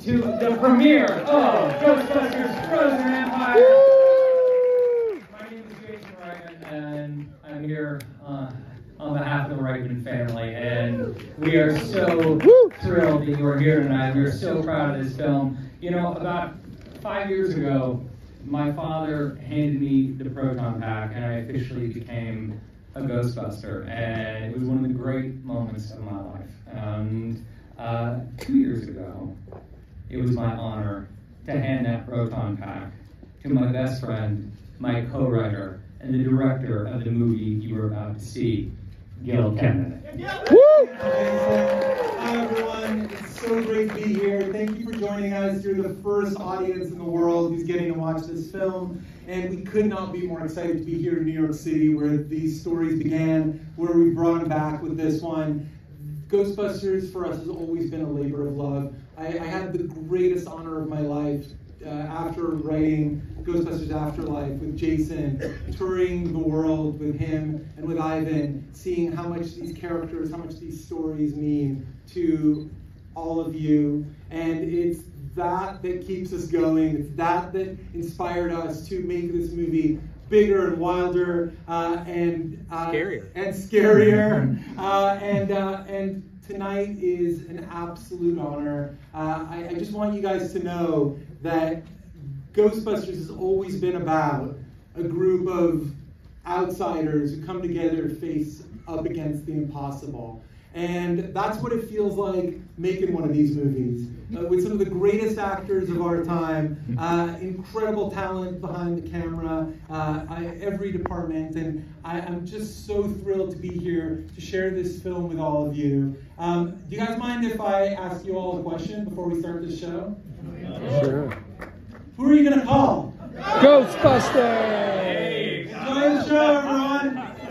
to the premiere of Ghostbusters Frozen Empire. My name is Jason Reitman, and I'm here uh, on behalf of the Reitman family, and we are so thrilled that you are here tonight. We are so proud of this film. You know, about five years ago, my father handed me the proton pack, and I officially became a Ghostbuster, and it was one of the great moments of my life. And uh, two years ago, it was my honor to hand that proton pack to my best friend, my co-writer, and the director of the movie you were about to see, Gil Kenan. Hi everyone, it's so great to be here. Thank you for joining us. You're the first audience in the world who's getting to watch this film, and we could not be more excited to be here in New York City where these stories began, where we brought them back with this one. Ghostbusters for us has always been a labor of love. I, I had the greatest honor of my life uh, after writing Ghostbusters Afterlife with Jason, touring the world with him and with Ivan, seeing how much these characters, how much these stories mean to all of you. And it's that that keeps us going. It's that that inspired us to make this movie bigger and wilder uh, and uh, Scarier. and scarier. uh, and uh, and tonight is an absolute honor. Uh, I, I just want you guys to know that Ghostbusters has always been about a group of outsiders who come together to face up against the impossible. And that's what it feels like making one of these movies. Uh, with some of the greatest actors of our time, uh, incredible talent behind the camera, uh, I, every department. And I, am just so thrilled to be here to share this film with all of you. Um, do you guys mind if I ask you all a question before we start the show? Sure. Who are you going to call? Ghostbusters!